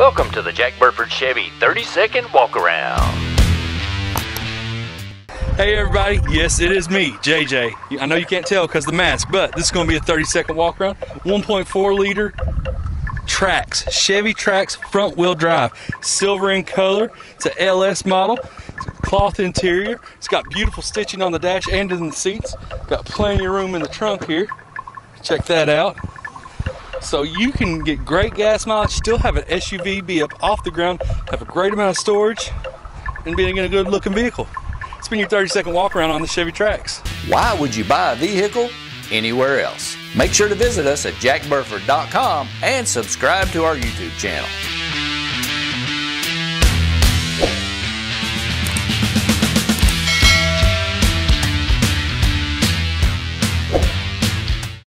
Welcome to the Jack Burford Chevy 30 second walk around. Hey everybody, yes it is me, JJ. I know you can't tell because the mask, but this is going to be a 30 second walk around. 1.4 liter Trax, Chevy Trax front wheel drive, silver in color. It's a LS model, cloth interior. It's got beautiful stitching on the dash and in the seats. Got plenty of room in the trunk here. Check that out. So you can get great gas mileage, still have an SUV, be up off the ground, have a great amount of storage, and being in a good looking vehicle. It's been your 30 second walk around on the Chevy Trax. Why would you buy a vehicle anywhere else? Make sure to visit us at jackburford.com and subscribe to our YouTube channel.